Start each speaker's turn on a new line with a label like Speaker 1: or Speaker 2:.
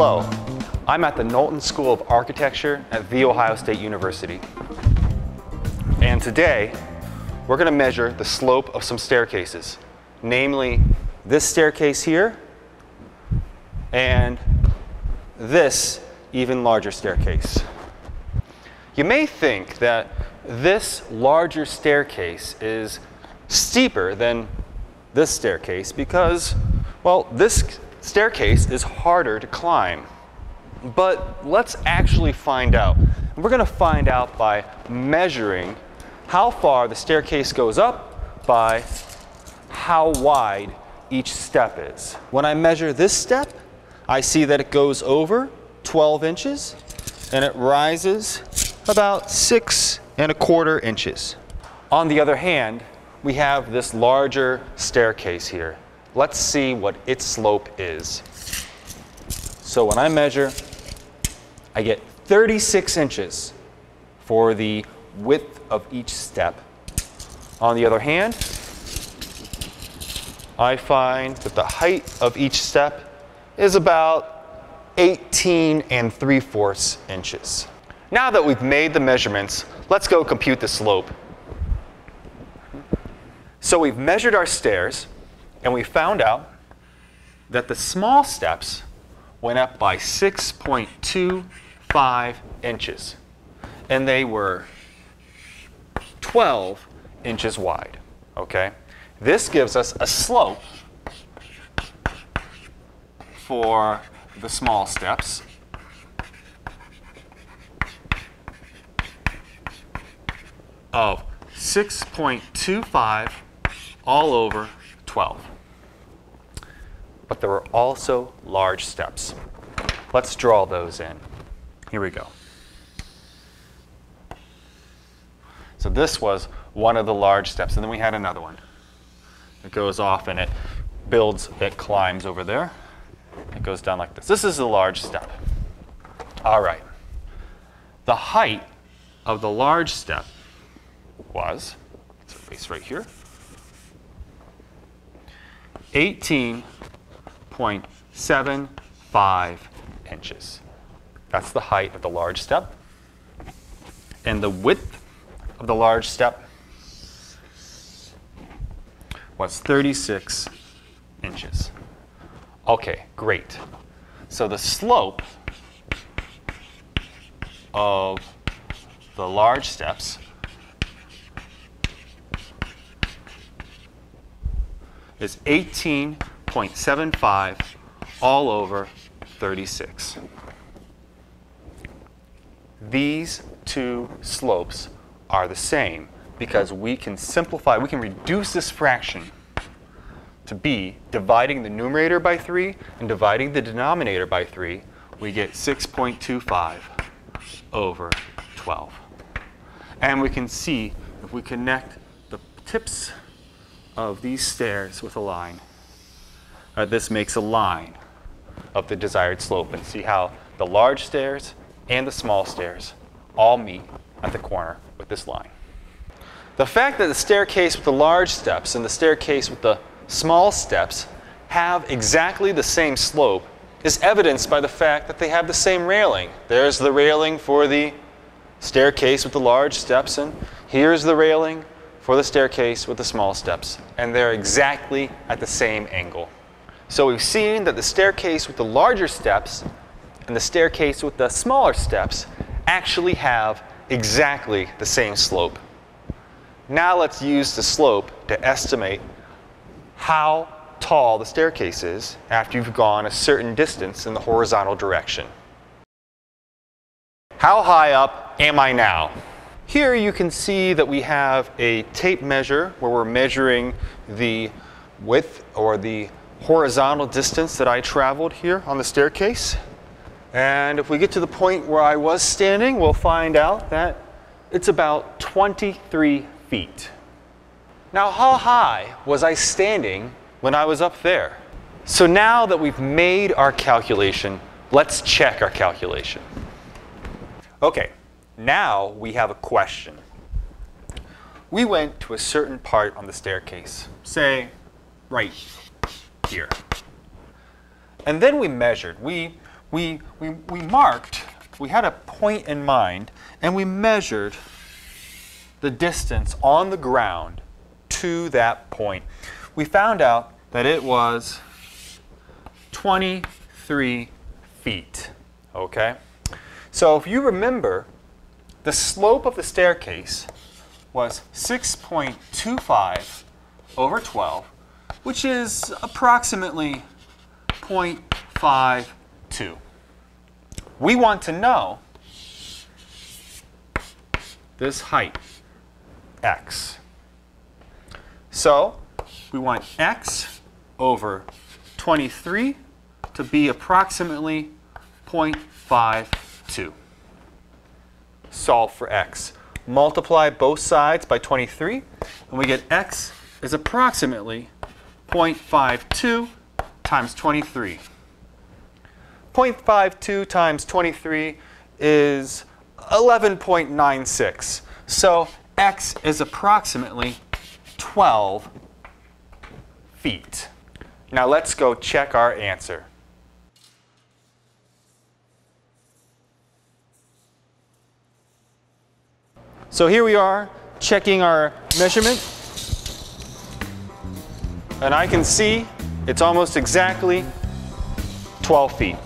Speaker 1: Hello, I'm at the Knowlton School of Architecture at The Ohio State University. And today, we're going to measure the slope of some staircases, namely this staircase here and this even larger staircase. You may think that this larger staircase is steeper than this staircase because, well, this staircase is harder to climb. But let's actually find out. We're going to find out by measuring how far the staircase goes up by how wide each step is. When I measure this step, I see that it goes over 12 inches and it rises about six and a quarter inches. On the other hand, we have this larger staircase here. Let's see what its slope is. So when I measure, I get 36 inches for the width of each step. On the other hand, I find that the height of each step is about 18 and 3 fourths inches. Now that we've made the measurements, let's go compute the slope. So we've measured our stairs, and we found out that the small steps went up by 6.25 inches, and they were 12 inches wide, okay? This gives us a slope for the small steps. of 6.25 all over 12. But there were also large steps. Let's draw those in. Here we go. So this was one of the large steps, and then we had another one. It goes off and it builds, it climbs over there. It goes down like this. This is a large step. All right. The height of the large step was, let's erase right here, 18.75 inches. That's the height of the large step. And the width of the large step was 36 inches. Okay, great. So the slope of the large steps is 18.75 all over 36. These two slopes are the same because we can simplify, we can reduce this fraction to be dividing the numerator by 3 and dividing the denominator by 3, we get 6.25 over 12. And we can see if we connect the tips of these stairs with a line, uh, this makes a line of the desired slope. And see how the large stairs and the small stairs all meet at the corner with this line. The fact that the staircase with the large steps and the staircase with the small steps have exactly the same slope is evidenced by the fact that they have the same railing. There's the railing for the staircase with the large steps, and here's the railing for the staircase with the small steps. And they're exactly at the same angle. So we've seen that the staircase with the larger steps and the staircase with the smaller steps actually have exactly the same slope. Now let's use the slope to estimate how tall the staircase is after you've gone a certain distance in the horizontal direction. How high up am I now? Here you can see that we have a tape measure where we're measuring the width or the horizontal distance that I traveled here on the staircase. And if we get to the point where I was standing, we'll find out that it's about 23 feet. Now, how high was I standing when I was up there? So now that we've made our calculation, let's check our calculation. Okay, now we have a question. We went to a certain part on the staircase, say right here. And then we measured. We we, we, we marked, we had a point in mind, and we measured the distance on the ground to that point. We found out that it was 23 feet. Okay? So if you remember, the slope of the staircase was 6.25 over 12, which is approximately 0.52. We want to know this height, x. So we want x over 23 to be approximately 0.52. Solve for x. Multiply both sides by 23, and we get x is approximately 0.52 times 23. 0.52 times 23 is 11.96. So x is approximately 12 feet. Now let's go check our answer. So here we are checking our measurement. And I can see it's almost exactly 12 feet.